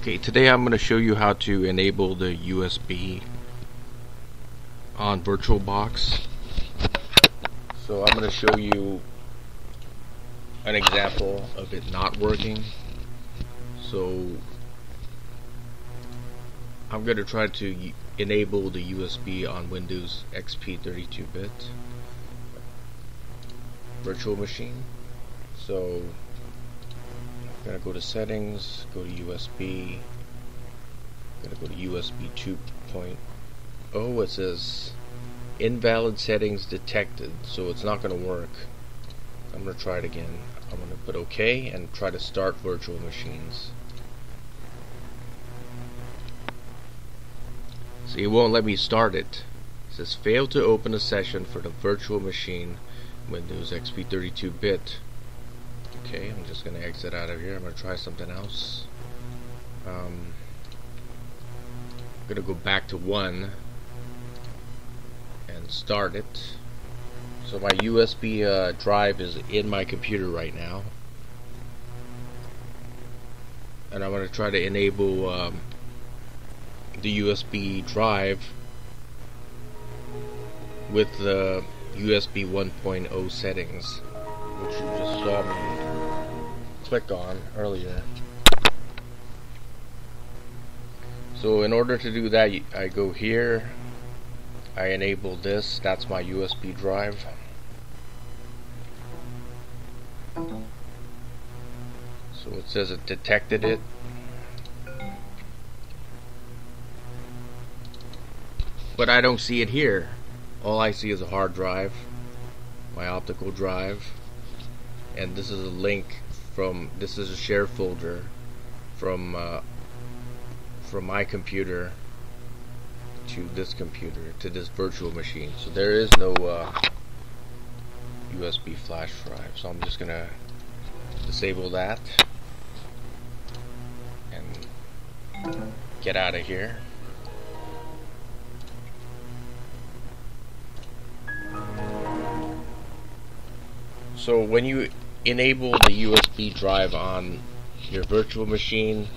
Okay, today I'm going to show you how to enable the USB on VirtualBox. So I'm going to show you an example of it not working. So I'm going to try to enable the USB on Windows XP 32-bit virtual machine. So Gonna go to settings, go to USB, gonna go to USB 2.0. It says invalid settings detected, so it's not gonna work. I'm gonna try it again. I'm gonna put OK and try to start virtual machines. See, it won't let me start it. It says fail to open a session for the virtual machine Windows XP 32-bit. Okay, I'm just to exit out of here. I'm to try something else. Um, I'm to go back to 1 and start it. So my USB uh, drive is in my computer right now. And I'm to try to enable um, the USB drive with the USB 1.0 settings, which you just saw me click on earlier. So in order to do that, I go here, I enable this, that's my USB drive. So it says it detected it. But I don't see it here all I see is a hard drive, my optical drive, and this is a link from this is a share folder from uh, from my computer to this computer to this virtual machine. So there is no uh, USB flash drive. So I'm just gonna disable that and get out of here. So when you enable the USB drive on your virtual machine,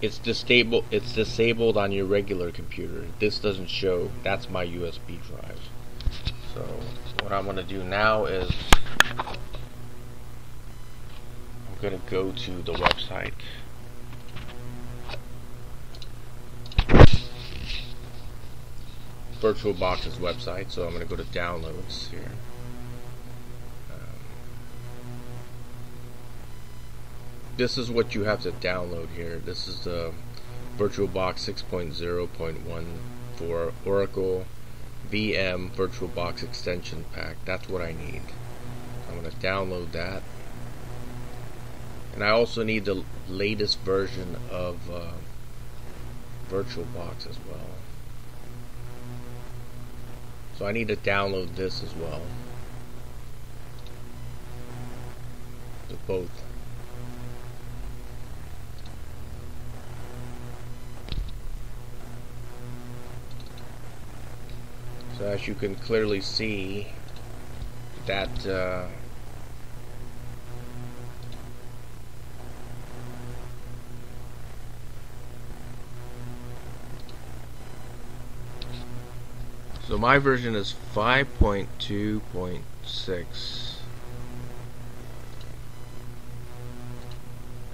it's disabled it's disabled on your regular computer. This doesn't show. That's my USB drive. So what I'm gonna do now is I'm gonna go to the website. VirtualBox's website, so I'm gonna go to downloads here. This is what you have to download here. This is the VirtualBox 6.0.1 for Oracle VM VirtualBox extension pack. That's what I need. I'm going to download that. And I also need the latest version of uh, VirtualBox as well. So I need to download this as well. Both. So as you can clearly see that uh, So my version is 5.2.6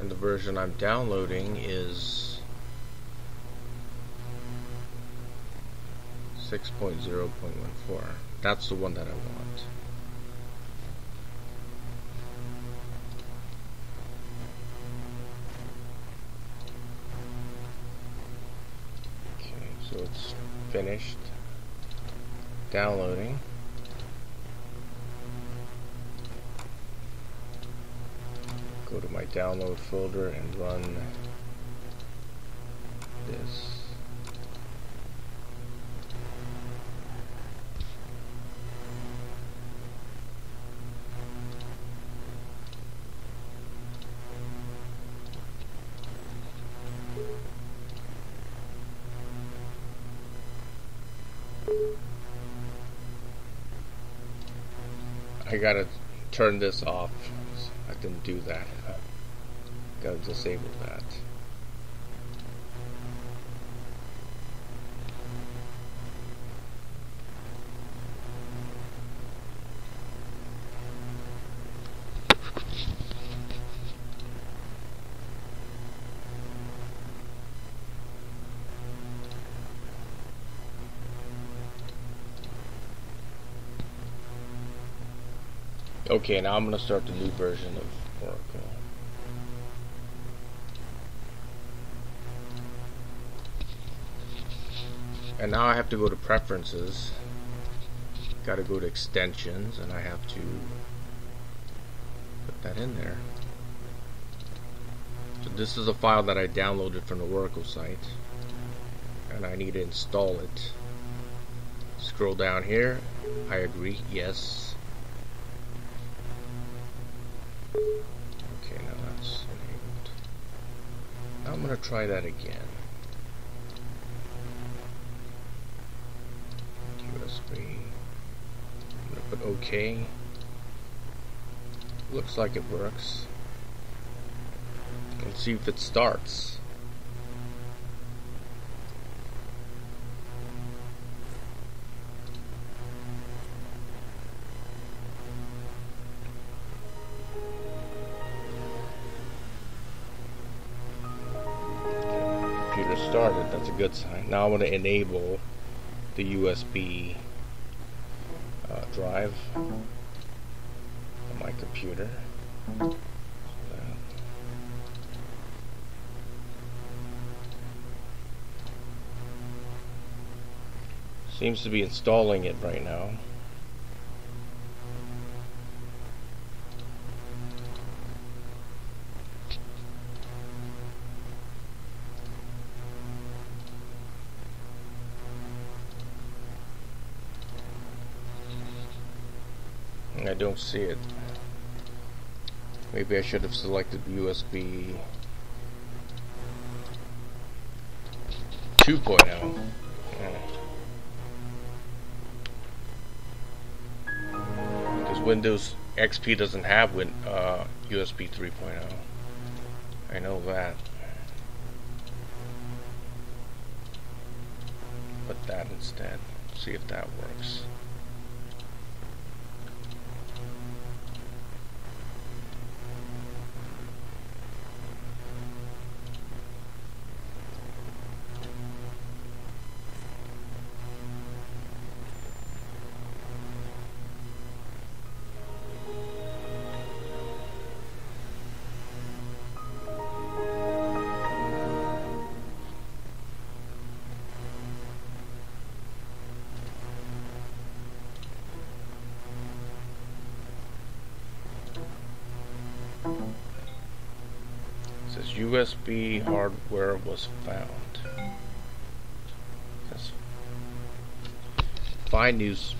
and the version I'm downloading is 6.0.14. That's the one that I want. Okay, so it's finished downloading. Go to my download folder and run this. I gotta turn this off. I didn't do that. Gotta disable that. Okay, now I'm gonna start the new version of Oracle. And now I have to go to preferences. Gotta go to extensions and I have to put that in there. So this is a file that I downloaded from the Oracle site. And I need to install it. Scroll down here. I agree. Yes. Okay, now that's enabled. Now I'm going to try that again. USB. I'm going to put OK. Looks like it works. Let's see if it starts. Started. That's a good sign. Now I want to enable the USB uh, drive on my computer. Seems to be installing it right now. Don't see it. Maybe I should have selected USB 2.0. Because Windows XP doesn't have win uh, USB 3.0. I know that. Put that instead. See if that works. USB hardware was found. That's find news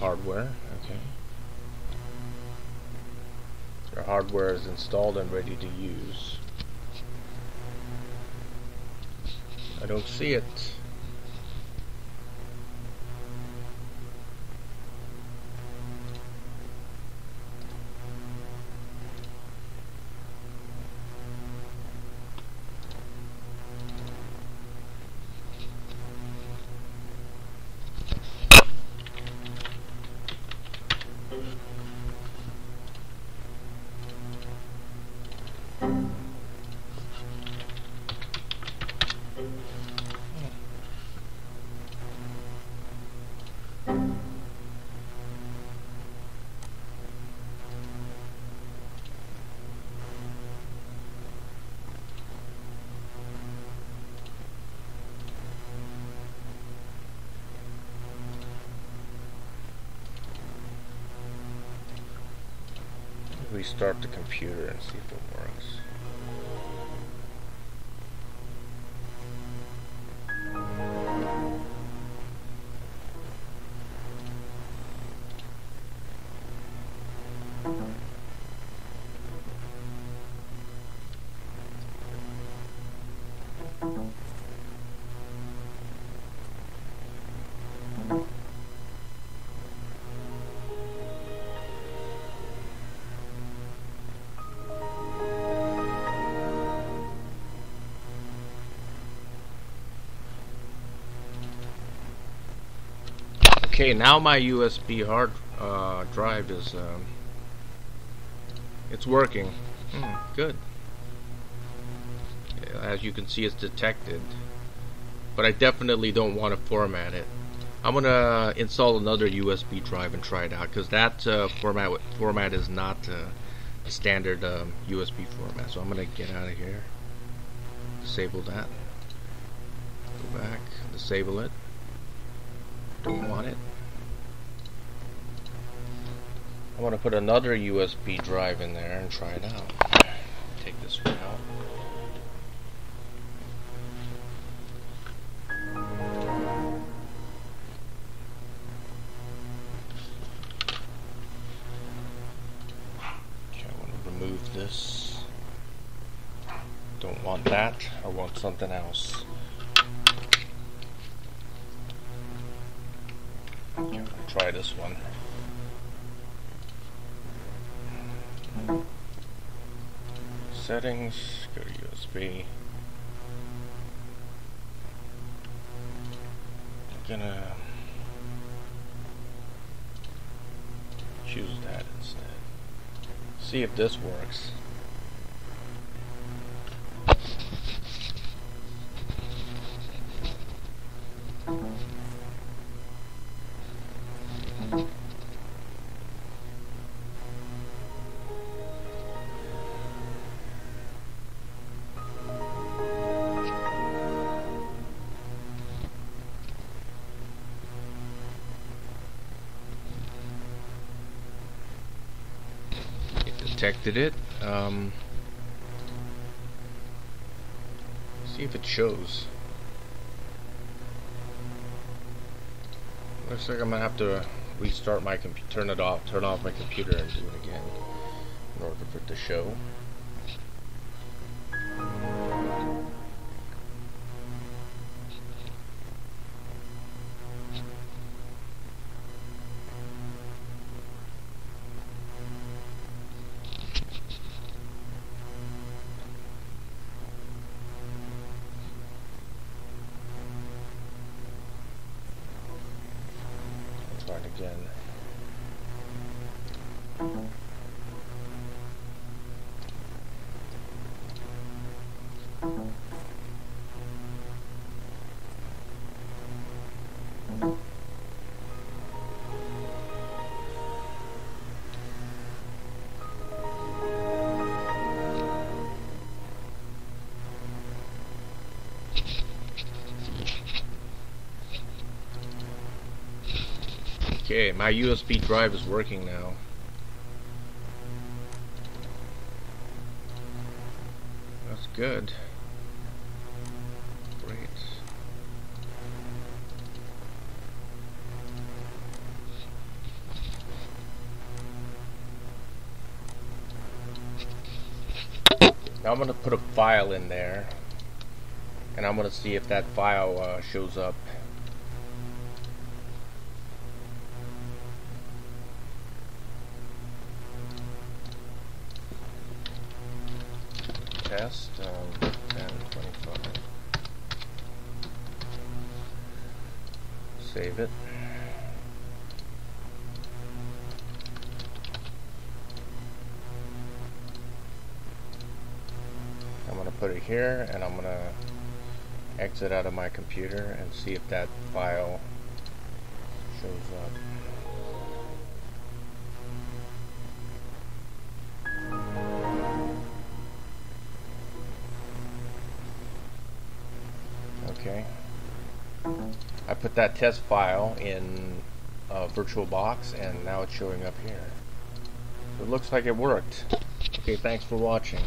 hardware. Okay. Your hardware is installed and ready to use. I don't see it. Restart the computer and see if it works. Okay, now my USB hard uh, drive is um, it's working. Hmm, good. As you can see, it's detected, but I definitely don't want to format it. I'm gonna install another USB drive and try it out because that uh, format format is not uh, a standard um, USB format. So I'm gonna get out of here, disable that, go back, disable it. Don't want it. I want to put another USB drive in there and try it out. Take this one out. Okay, I want to remove this. Don't want that. I want something else. Try this one. Settings, go to USB. I'm gonna choose that instead. See if this works. Detected it. Um, see if it shows. Looks like I'm gonna have to restart my computer, turn it off, turn off my computer and do it again in order for it to show. Again. Okay, my USB drive is working now. That's good. Great. Now I'm going to put a file in there and I'm going to see if that file uh, shows up. 25. Save it. I'm going to put it here and I'm going to exit out of my computer and see if that file shows up. Put that test file in VirtualBox and now it's showing up here. So it looks like it worked. Okay, thanks for watching.